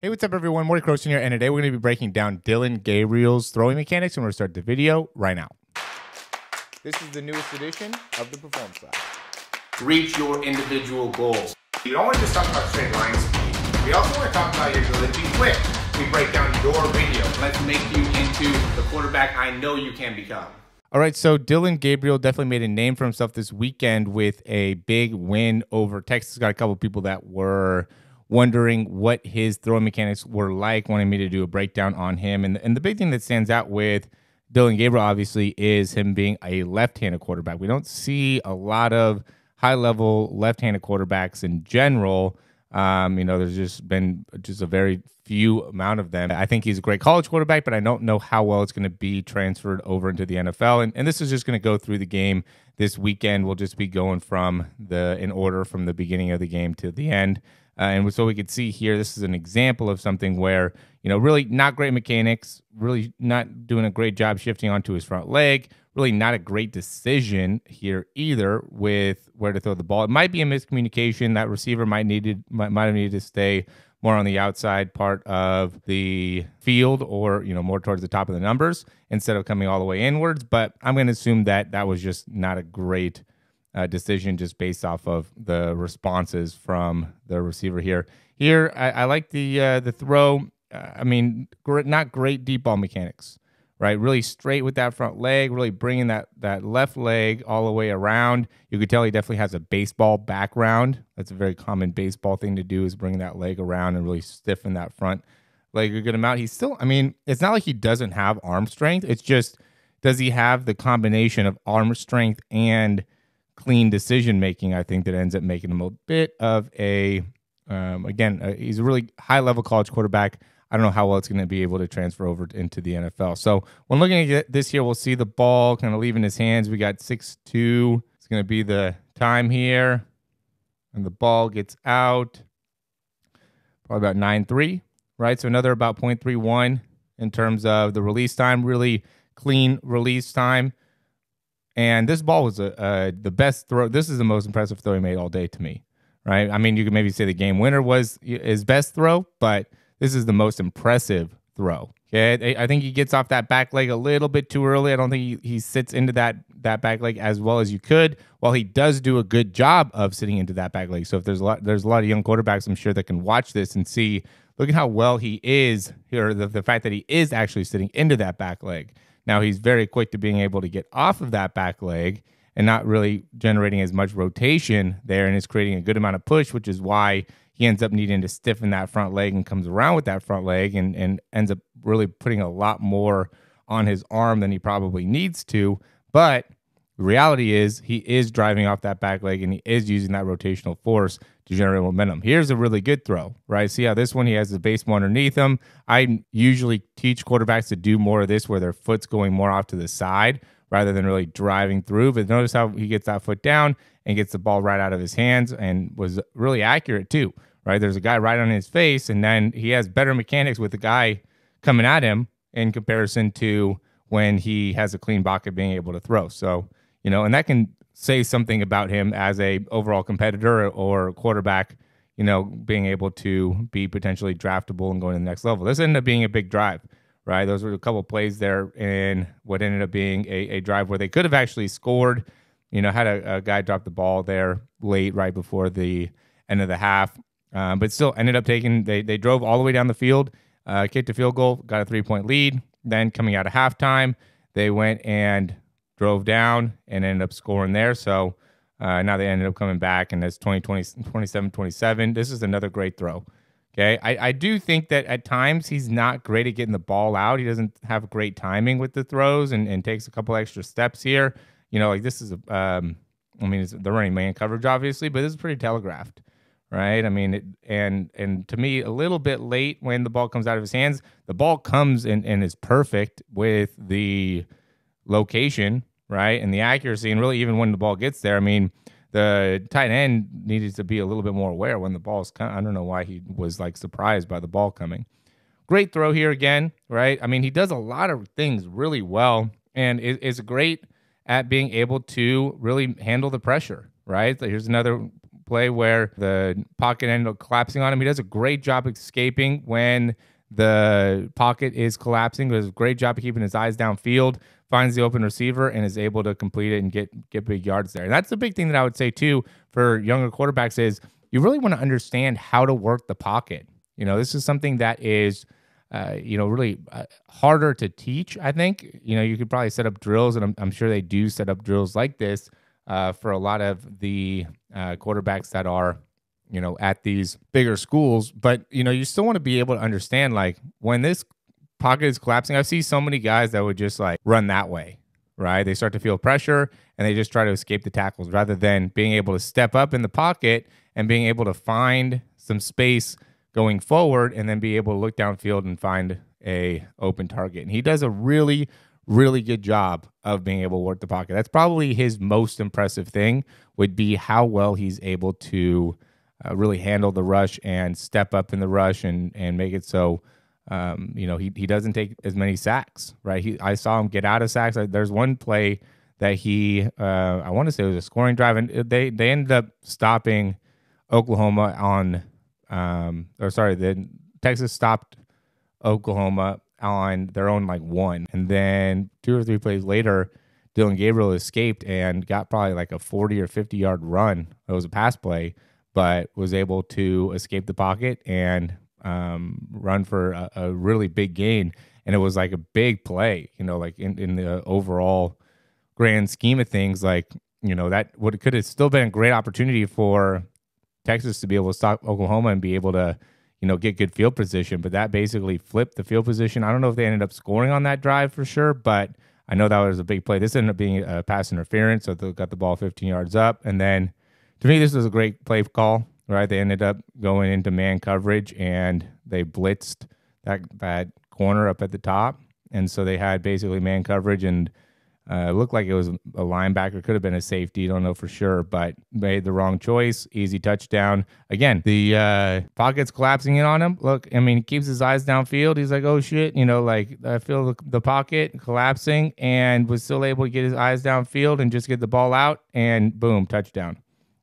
Hey, what's up, everyone? Morey Croson here, and today we're going to be breaking down Dillon Gabriel's throwing mechanics, and we're going to start the video right now. This is the newest edition of the Performance Lab. reach your individual goals. You don't want to just talk about straight line speed. We also want to talk about your ability to be quick. We break down your video. Let's make you into the quarterback I know you can become. All right, so Dillon Gabriel definitely made a name for himself this weekend with a big win over Texas. Got a couple people that were wondering what his throwing mechanics were like, wanting me to do a breakdown on him. And, and the big thing that stands out with Dillon Gabriel, obviously, is him being a left handed quarterback. We don't see a lot of high level left handed quarterbacks in general. Um, you know, there's just been just a very few amount of them. I think he's a great college quarterback, but I don't know how well it's going to be transferred over into the NFL. And, and this is just going to go through the game this weekend. We'll just be going from the in order from the beginning of the game to the end. Uh, and so we could see here, this is an example of something where, you know, really not great mechanics, really not doing a great job shifting onto his front leg, really not a great decision here either with where to throw the ball. It might be a miscommunication. That receiver might needed might, might have needed to stay more on the outside part of the field or, you know, more towards the top of the numbers instead of coming all the way inwards. But I'm going to assume that that was just not a great uh, decision just based off of the responses from the receiver here. Here, I, I like the uh, the throw. Uh, I mean, gr- not great deep ball mechanics, right? Really straight with that front leg, really bringing that that left leg all the way around. You could tell he definitely has a baseball background. That's a very common baseball thing to do is bring that leg around and really stiffen that front leg a good amount. He's still, I mean, it's not like he doesn't have arm strength. It's just does he have the combination of arm strength and clean decision making, I think that ends up making him a bit of a, um, again, uh, he's a really high level college quarterback. I don't know how well it's going to be able to transfer over into the NFL. So when looking at this year, we'll see the ball kind of leaving his hands. We got 6 2. It's going to be the time here. And the ball gets out. Probably about 9 3, right? So another about 0.31 in terms of the release time. Really clean release time. And this ball was a, uh, the best throw. This is the most impressive throw he made all day to me, right? I mean, you could maybe say the game winner was his best throw, but this is the most impressive throw. Okay, I think he gets off that back leg a little bit too early. I don't think he, he sits into that that back leg as well as you could. While he does do a good job of sitting into that back leg. So if there's a lot there's a lot of young quarterbacks, I'm sure that can watch this and see look at how well he is here. The, the fact that he is actually sitting into that back leg. Now he's very quick to being able to get off of that back leg and not really generating as much rotation there and is creating a good amount of push, which is why he ends up needing to stiffen that front leg and comes around with that front leg and, and ends up really putting a lot more on his arm than he probably needs to. But reality is he is driving off that back leg and he is using that rotational force to generate momentum. Here's a really good throw, right? See how this one he has the baseball underneath him. I usually teach quarterbacks to do more of this where their foot's going more off to the side rather than really driving through. But notice how he gets that foot down and gets the ball right out of his hands and was really accurate too, right? There's a guy right on his face, and then he has better mechanics with the guy coming at him in comparison to when he has a clean bucket being able to throw. So, you know, and that can say something about him as a overall competitor or quarterback, you know, being able to be potentially draftable and going to the next level. This ended up being a big drive, right? Those were a couple plays there in what ended up being a, a drive where they could have actually scored. You know, had a, a, guy drop the ball there late, right before the end of the half, um, but still ended up taking. They they drove all the way down the field, uh, kicked a field goal, got a three point lead. Then coming out of halftime, they went and drove down and ended up scoring there. So uh, now they ended up coming back, and it's 20, 20, 27 27. This is another great throw. Okay. I, I do think that at times he's not great at getting the ball out. He doesn't have great timing with the throws and, and takes a couple extra steps here. You know, like this is a, um, I mean, it's the running man coverage, obviously, but this is pretty telegraphed, right? I mean, it, and and to me, a little bit late when the ball comes out of his hands. The ball comes and, and is perfect with the location, right? And the accuracy, and really even when the ball gets there, I mean, the tight end needed to be a little bit more aware when the ball's coming. I don't know why he was like surprised by the ball coming. Great throw here again, right? I mean, he does a lot of things really well and is great at being able to really handle the pressure, right? Here's another play where the pocket ended up collapsing on him. He does a great job escaping when the pocket is collapsing. Does a great job of keeping his eyes downfield, finds the open receiver, and is able to complete it and get get big yards there. And that's the big thing that I would say too for younger quarterbacks is you really want to understand how to work the pocket. You know, this is something that is uh, you know, really uh, harder to teach. I think you know you could probably set up drills, and I'm, I'm sure they do set up drills like this uh, for a lot of the uh, quarterbacks that are you know at these bigger schools. But you know, you still want to be able to understand like when this pocket is collapsing. I see so many guys that would just like run that way, right? They start to feel pressure and they just try to escape the tackles rather than being able to step up in the pocket and being able to find some space going forward and then be able to look downfield and find a open target. And he does a really really good job of being able to work the pocket. That's probably his most impressive thing would be how well he's able to uh, really handle the rush and step up in the rush and and make it so um, you know he he doesn't take as many sacks, right? He I saw him get out of sacks. There's one play that he uh, I want to say it was a scoring drive and they they ended up stopping Oklahoma on um, or sorry, then Texas stopped Oklahoma on their own like one, and then two or three plays later, Dillon Gabriel escaped and got probably like a forty or fifty yard run. It was a pass play, but was able to escape the pocket and um, run for a, a, really big gain. And it was like a big play, you know, like in, in the overall grand scheme of things, like you know that would could have still been a great opportunity for Texas to be able to stop Oklahoma and be able to, you know, get good field position. But that basically flipped the field position. I don't know if they ended up scoring on that drive for sure, but I know that was a big play. This ended up being a pass interference, so they got the ball 15 yards up. And then to me, this was a great play call, right? They ended up going into man coverage and they blitzed that that corner up at the top. And so they had basically man coverage and uh, looked like it was a linebacker, could have been a safety. Don't know for sure, but made the wrong choice. Easy touchdown. Again, the uh, pocket's collapsing in on him. Look, I mean, he keeps his eyes downfield. He's like, oh shit, you know, like I feel the, the pocket collapsing and was still able to get his eyes downfield and just get the ball out and boom, touchdown.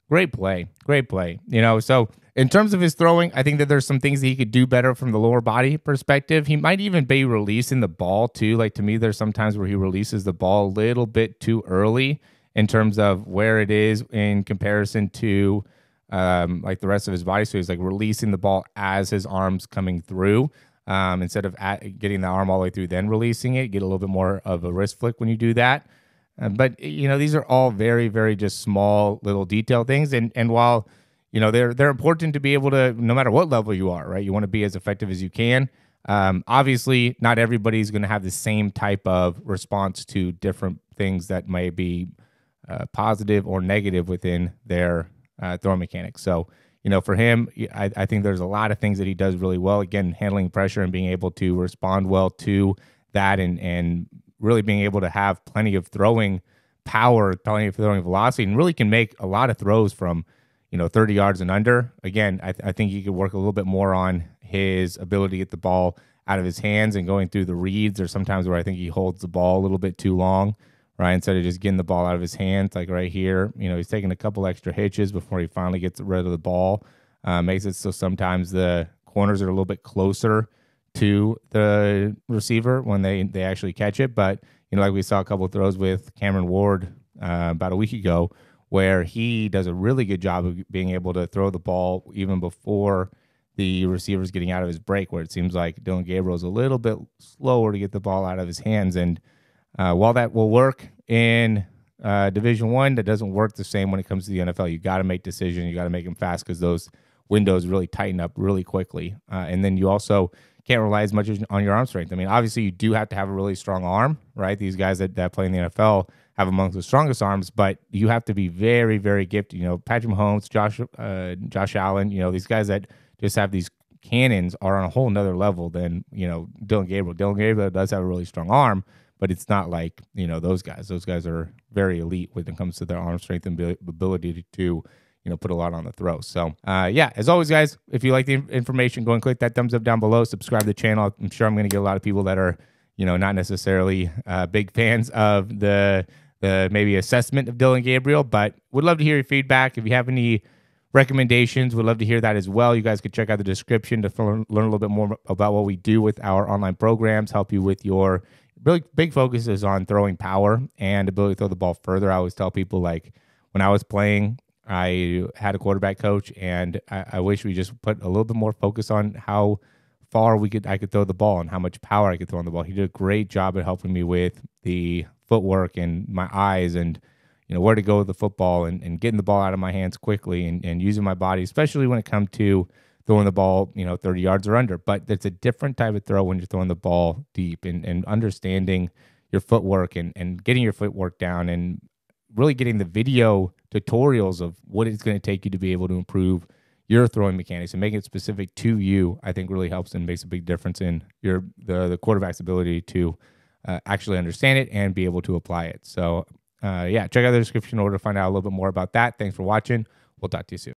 Great play. Great play. You know, so in terms of his throwing, I think that there's some things that he could do better from the lower body perspective. He might even be releasing the ball too. Like to me, there's sometimes where he releases the ball a little bit too early in terms of where it is in comparison to um, like the rest of his body. So he's like releasing the ball as his arms coming through. Um, instead of at, getting the arm all the way through, then releasing it, get a little bit more of a wrist flick when you do that. Uh, but you know, these are all very, very just small little detail things. And and while you know they're they're important to be able to no matter what level you are right? You want to be as effective as you can. Um, obviously not everybody's going to have the same type of response to different things that may be uh, positive or negative within their uh, throwing mechanics so you know for him I, I think there's a lot of things that he does really well. Again handling pressure and being able to respond well to that and and really being able to have plenty of throwing power plenty of throwing velocity and really can make a lot of throws from you know, 30 yards and under. Again, I, th- I think he could work a little bit more on his ability to get the ball out of his hands and going through the reads, or sometimes where I think he holds the ball a little bit too long, right? Instead of just getting the ball out of his hands, like right here, you know, he's taking a couple extra hitches before he finally gets rid of the ball. Uh, makes it so sometimes the corners are a little bit closer to the receiver when they they actually catch it. But you know, like we saw a couple throws with Cameron Ward uh, about a week ago, where he does a really good job of being able to throw the ball even before the receiver's getting out of his break, where it seems like Dillon Gabriel is a little bit slower to get the ball out of his hands. And uh, while that will work in uh, Division One, that doesn't work the same when it comes to the NFL. You got to make decisions. You got to make them fast because those windows really tighten up really quickly. Uh, and then you also can't rely as much on your arm strength. I mean, obviously, you do have to have a really strong arm, right? These guys that, that play in the NFL have amongst the strongest arms, but you have to be very, very gifted. You know, Patrick Mahomes, Josh, uh, Josh Allen, you know, these guys that just have these cannons are on a whole nother level than, you know, Dillon Gabriel. Dillon Gabriel does have a really strong arm, but it's not like, you know, those guys. Those guys are very elite when it comes to their arm strength and ability to, you know, put a lot on the throw. So, uh, yeah, as always, guys, if you like the information, go and click that thumbs up down below. Subscribe to the channel. I'm sure I'm going to get a lot of people that are, you know, not necessarily uh, big fans of the the maybe assessment of Dillon Gabriel, but would love to hear your feedback. If you have any recommendations. We'd love to hear that as well. You guys could check out the description to learn, learn a little bit more about what we do with our online programs, help you with your really big focus is on throwing power and ability to throw the ball further. I always tell people like when I was playing, I had a quarterback coach, and I, I wish we just put a little bit more focus on how far we could I could throw the ball and how much power I could throw on the ball. He did a great job at helping me with the footwork and my eyes and you know where to go with the football and, and getting the ball out of my hands quickly and, and using my body, especially when it comes to throwing the ball, you know, 30 yards or under. But it's a different type of throw when you're throwing the ball deep and, and understanding your footwork and, and getting your footwork down and really getting the video tutorials of what it's going to take you to be able to improve your throwing mechanics and making it specific to you, I think really helps and makes a big difference in your the the quarterback's ability to uh, actually understand it and be able to apply it. So uh, yeah, check out the description in order to find out a little bit more about that. Thanks for watching. We'll talk to you soon.